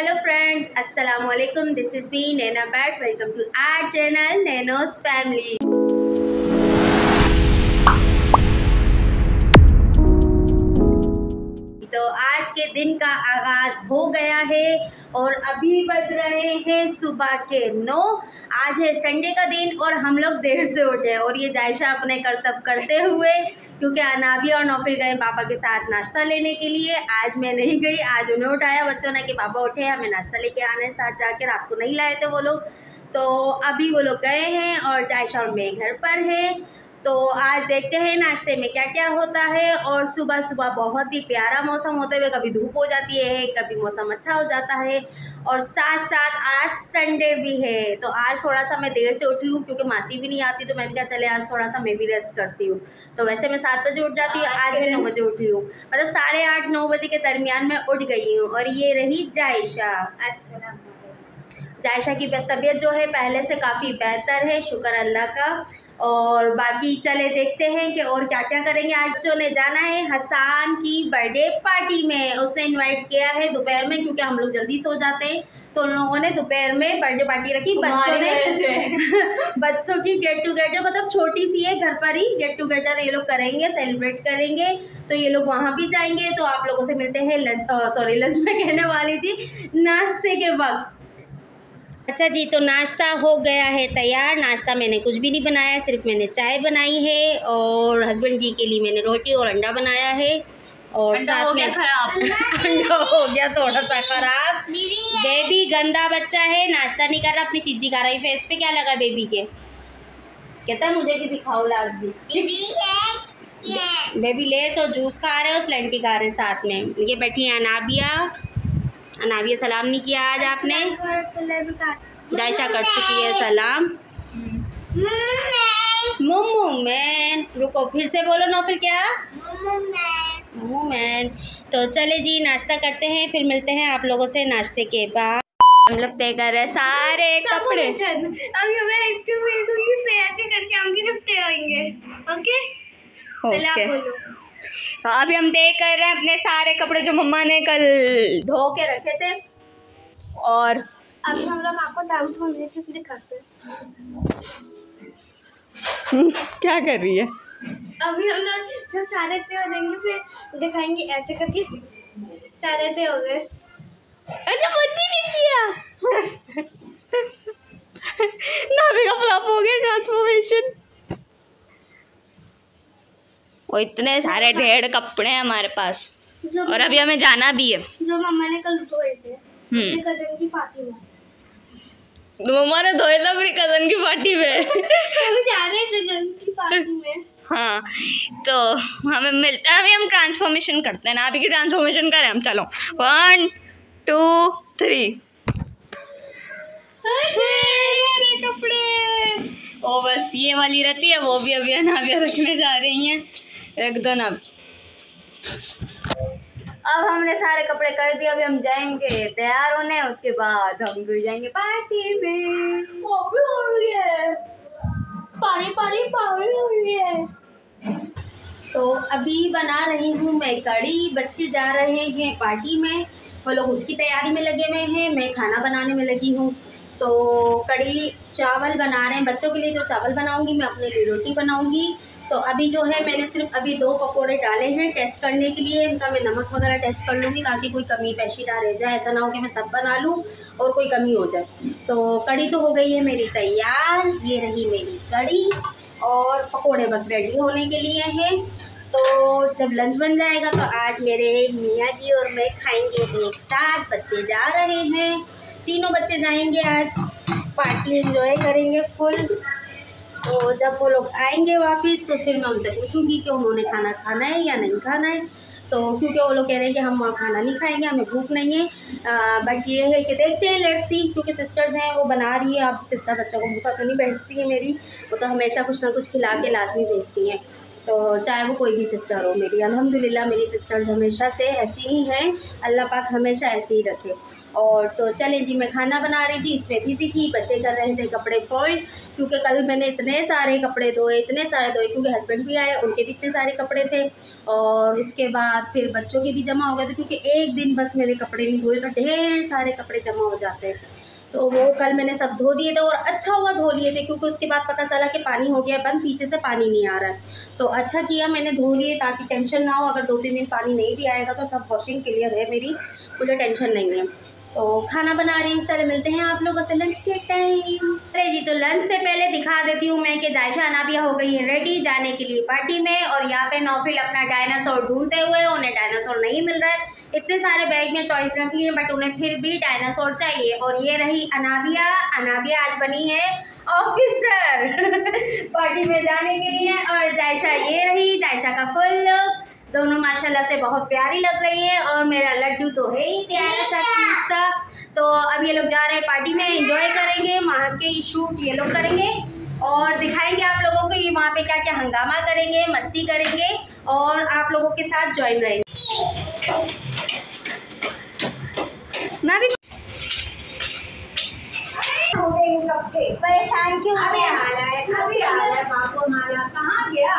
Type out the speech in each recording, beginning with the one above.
Hello friends, Assalamualaikum. This is me Naina Bat. Welcome to our channel Nenos Family. दिन का आगाज़ हो गया है और अभी बज रहे हैं सुबह के नौ। आज है संडे का दिन और हम लोग देर से उठे और ये जायशा अपने करतब करते हुए, क्योंकि अनाबिया और नौफिल गए पापा के साथ नाश्ता लेने के लिए। आज मैं नहीं गई, आज उन्हें उठाया। बच्चों ने कि, पापा, उठे, हमें नाश्ता लेके आने साथ जाके रात को नहीं लाए थे वो लोग। तो अभी वो लोग गए हैं और जायशा और मैं घर पर हैं। तो आज देखते हैं नाश्ते में क्या क्या होता है और सुबह सुबह बहुत ही प्यारा मौसम होते हुए कभी धूप हो जाती है कभी मौसम अच्छा हो जाता है और साथ साथ आज संडे भी है। तो आज थोड़ा सा मैं देर से उठी हूँ क्योंकि मासी भी नहीं आती तो मैंने कहा चले आज थोड़ा सा मैं भी रेस्ट करती हूँ। तो वैसे मैं सात बजे उठ जाती हूँ आज मैं नौ बजे उठी हूँ। मतलब साढ़े आठ नौ बजे के दरमियान में उठ गई हूँ और ये रही जायशा। जायशा की तबीयत जो है पहले से काफ़ी बेहतर है। शुक्र अल्लाह का। और बाकी चले देखते हैं कि और क्या क्या करेंगे। आज बच्चों ने जाना है हसान की बर्थडे पार्टी में उसने इनवाइट किया है दोपहर में क्योंकि हम लोग जल्दी सो जाते हैं। तो उन लोगों ने दोपहर में बर्थडे पार्टी रखी। बच्चों ने बच्चों की गेट टुगेदर मतलब छोटी सी है घर पर ही गेट टुगेदर ये लोग करेंगे सेलिब्रेट करेंगे। तो ये लोग वहाँ भी जाएँगे। तो आप लोगों से मिलते हैं लंच सॉरी लंच में कहने वाली थी नाश्ते के वक्त। अच्छा जी तो नाश्ता हो गया है तैयार। नाश्ता मैंने कुछ भी नहीं बनाया सिर्फ़ मैंने चाय बनाई है और हस्बैंड जी के लिए मैंने रोटी और अंडा बनाया है और साथ हो गया में खराब। अंडा हो गया थोड़ा सा खराब। बेबी गंदा बच्चा है नाश्ता नहीं कर रहा अपनी चीजी खा रही फेस पे क्या लगा बेबी के? कहता है मुझे भी दिखाओ लास्ट भी बेबी लेस और जूस खा रहे हो स्लेंटी खा रहे हैं साथ में। ये बैठी है अनाबिया। अनाबिया सलाम नहीं किया आज आपने। दायशा कर चुकी है सलाम। मोमो मैन रुको फिर से बोलो नौफिल क्या? मैन तो चले जी नाश्ता करते हैं फिर मिलते हैं आप लोगों से नाश्ते के बाद। हम लोग तय कर रहे सारे कपड़े। ओके तो अभी हम तय कर रहे हैं अपने सारे कपड़े जो मम्मा ने कल धो के रखे थे। और अभी हम लोग आपको दिखाते हैं। क्या कर रही है? अभी हम लोग जब सारे तय हो जाएँगे फिर दिखाएँगे ऐसे करके। सारे तय हो गए। अच्छा बुद्धि नहीं किया। नाभि का फ्लॉप हो गया ट्रांसफॉर्मेशन वो इतने सारे ढेर कपड़े हैं हमारे पास। और अभी हमें जाना भी है। जो मम्मा ने कल धोए थे अपने हम्म कज़न की पार्टी में। तो मम्मा ने धोए था अपनी कज़न की पार्टी में। जा रहे कज़न की पार्टी में। हाँ तो हमें मिलता है। अभी हम ट्रांसफॉर्मेशन करते हैं ना। अभी की ट्रांसफॉर्मेशन करें हम चलो। वन टू थ्री कपड़े। ओ बस ये वाली रहती है वो भी अभी अनाबिया रखने जा रही हैं। रख दो ना अब हमने सारे कपड़े कर दिए अभी हम जाएँगे तैयार होने उसके बाद हम भी जाएँगे पार्टी में। हो है। पारी पारी पावड़ी हो रही है। तो अभी बना रही हूँ मैं कड़ी बच्चे जा रहे हैं पार्टी में वो लोग उसकी तैयारी में लगे हुए हैं मैं खाना बनाने में लगी हूँ। तो कड़ी चावल बना रहे हैं बच्चों के लिए तो चावल बनाऊँगी मैं अपने लिए रोटी बनाऊँगी। तो अभी जो है, मैंने सिर्फ़ अभी दो पकोड़े डाले हैं। टेस्ट करने के लिए इनका मैं नमक वगैरह टेस्ट कर लूँगी ताकि कोई कमी पेशी ना रह जाए। ऐसा ना हो कि मैं सब बना लूँ और कोई कमी हो जाए। तो कड़ी तो हो गई है मेरी तैयार। ये रही मेरी कड़ी और पकोड़े बस रेडी होने के लिए हैं। तो जब लंच बन जाएगा तो आज मेरे मियाँ जी और मैं खाएँगे एक साथ। बच्चे जा रहे हैं। तीनों बच्चे जाएँगे आज। पार्टी एंजॉय करेंगे फुल तो जब वो लोग आएँगे वापस तो फिर मैं उनसे पूछूँगी कि उन्होंने खाना खाना है या नहीं खाना है। तो क्योंकि वो लोग कह रहे हैं कि हम खाना नहीं खाएँगे, हमें भूख नहीं है। बट ये है कि देखते हैं लेट्स सी क्योंकि सिस्टर्स हैं, वो बना रही है। अब सिस्टर बच्चों को भूखा तो नहीं बैठती है मेरी। वो तो हमेशा कुछ ना कुछ खिला के लाजमी भेजती हैं। तो चाहे वो कोई भी सिस्टर हो, मेरी अल्हम्दुलिल्लाह मेरी सिस्टर्स हमेशा से ऐसी ही हैं। अल्लाह पाक हमेशा ऐसे ही रखे। और तो चलें जी, मैं खाना बना रही थी, इसमें बिज़ी थी, बच्चे कर रहे थे कपड़े फोल्ड, क्योंकि कल मैंने इतने सारे कपड़े धोए, इतने सारे धोए, क्योंकि हस्बैंड भी आए, उनके भी इतने सारे कपड़े थे, और उसके बाद फिर बच्चों के भी जमा हो गए थे, क्योंकि एक दिन बस मेरे कपड़े नहीं धोए तो ढेर सारे कपड़े जमा हो जाते हैं। तो वो कल मैंने सब धो दिए थे और अच्छा हुआ धो लिए थे, क्योंकि उसके बाद पता चला कि पानी हो गया, बंद, पीछे से पानी नहीं आ रहा है। तो अच्छा किया मैंने धो लिए, ताकि टेंशन ना हो, अगर दो तीन दिन पानी नहीं भी आएगा तो सब वॉशिंग क्लियर है मेरी, मुझे टेंशन नहीं है। तो खाना बना रही हूँ। चले मिलते हैं आप लोगों से लंच के टाइम अरे जी तो लंच से पहले दिखा देती हूँ मैं कि जायशा अनाबिया हो गई है रेडी जाने के लिए पार्टी में और यहाँ पे नौफिल अपना डायनासोर ढूंढते हुए, उन्हें डायनासोर नहीं मिल रहा है। इतने सारे बैग में टॉयज रख लिए बट उन्हें फिर भी डायनासोर चाहिए। और ये रही अनाबिया। अनाबिया आज बनी है ऑफिसर पार्टी में जाने के लिए और जायशा ये रही, जायशा का फुल। लुक दोनों माशाल्लाह से बहुत प्यारी लग रही है और मेरा लड्डू तो है ही प्यारा सा क्यूट सा। तो अब ये लोग जा रहे हैं पार्टी में एंजॉय करेंगे वहाँ के शूट ये लोग करेंगे और दिखाएँगे आप लोगों को ये वहाँ पे क्या क्या हंगामा करेंगे मस्ती करेंगे और आप लोगों के साथ ज्वाइन रहेंगे। मैं भी परेशान क्यों अभी हुआ? आ रहा है अभी आ है बापू माला। कहाँ गया?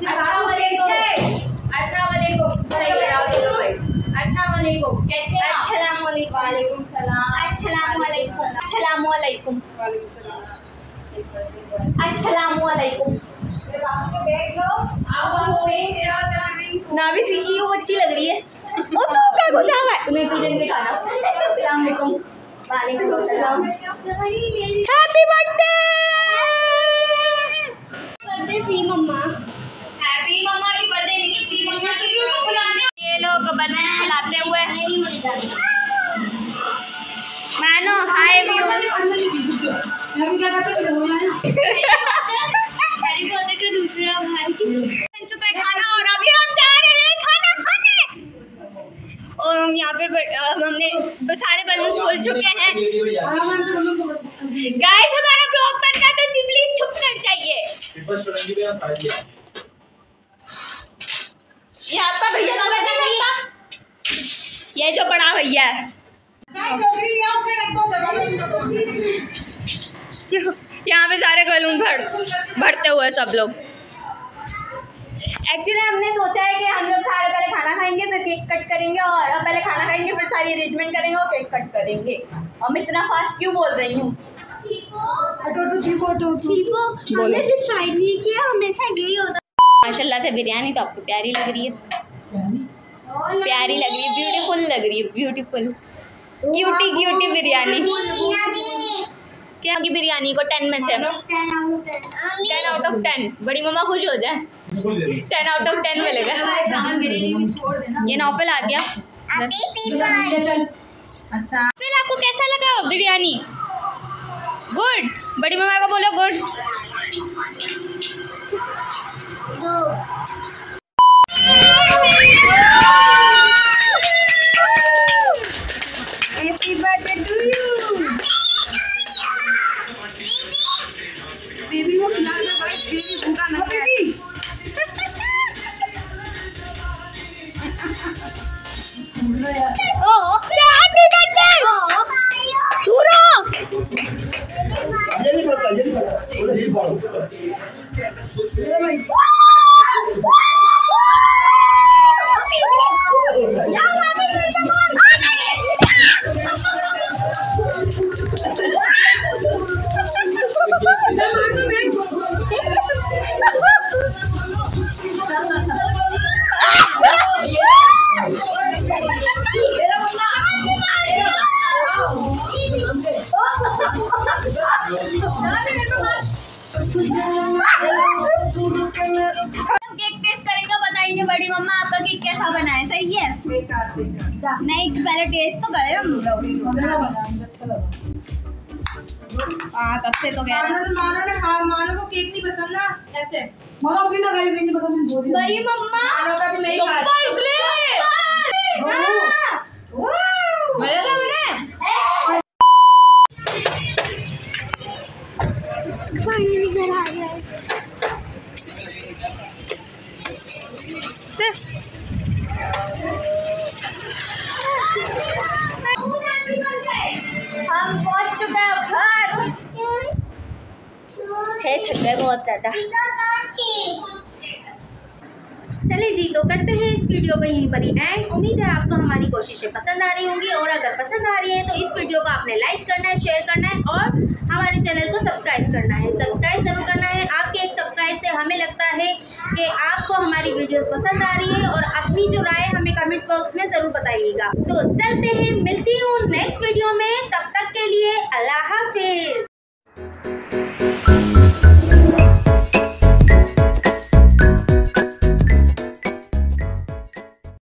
अच्छा वालेकुम अच्छा वालेकुम। सही है आओ दो भाई अच्छा वालेकुम। कैसे हैं आप? अस्सलाम वालेकुम वालेकुम सलाम। अस्सलाम वालेकुम अस्सलाम वालेकुम अस्सलाम वालेकुम ना भी सीखी वो अच्छी लग रही है। वो तू का घुसा है? मैं तुझे नहीं दिखाना। अस्सलाम वालेकुम वालेकुम अस्सलाम हैप्पी बर्थडे बर्थडे फ़ी मम्मा हैप्पी मम्मा की बर्थडे नहीं पी मम्मा की बुलाने ये में बलून हुए मानो हाय व्यू हैरी पॉटर का दूसरा भाई बन चुका है खाना और अभी हम जा रहे हैं खाना खाने और हम यहाँ पे बैठ- अ, हमने सारे बलून खोल चुके हैं गाइस हमारा ब्लॉग बन रहा है तो जी प्लीज़ चुप कर जाइए ये आपका भैया तो बैठा सकता ये जो बड़ा भैया है। यहाँ पे सारे बलून भर भरते हुए सब लोग। एक्चुअली हमने सोचा है कि हम लोग सारे पहले खाना खाएँगे फिर केक कट करेंगे और अब पहले खाना खाएँगे फिर सारी अरेंजमेंट करेंगे और केक कट करेंगे। और मैं इतना फास्ट क्यों बोल रही हूँ? हमने किया हमेशा यही होता माशाल्लाह से बिरयानी तो आपको प्यारी लग रही है। प्यारी लग रही है ब्यूटीफुल लग रही है ब्यूटीफुल क्यूटी क्यूटी बिरयानी क्या की बिरयानी को टेन में से? टेन आउट ऑफ़ टेन बड़ी मम्मा खुश हो जाए। टेन आउट ऑफ़ टेन मिलेगा ये नौफल आ गया। फिर आपको कैसा लगा बिरयानी गुड बड़ी मम्मा को बोलो गुड करेंगे बड़ी मम्मा आपका केक कैसा बना है? सही है? नहीं पहले टेस्ट तो करे हम। लोग हाँ कब से तो कह रहे मानो ने? हाँ मानो को केक नहीं पसंद ना ऐसे बड़ी मम्मा। मानो का भी नहीं खा बहुत ज़्यादा। चलिए जी तो करते हैं इस वीडियो को यहीं पर ही एंड उम्मीद है आपको हमारी कोशिशें पसंद आ रही होंगी, और अगर पसंद आ रही है तो इस वीडियो को आपने लाइक करना है शेयर करना है, और हमारे चैनल को सब्सक्राइब करना है। सब्सक्राइब ज़रूर करना है। आपके एक सब्सक्राइब से हमें लगता है कि आपको हमारी वीडियोस पसंद आ रही है, और अपनी जो राय हमें कमेंट बॉक्स में ज़रूर बताइएगा। तो चलते हैं, मिलती हूँ नेक्स्ट वीडियो में। तब तक के लिए अल्लाह हाफिज़।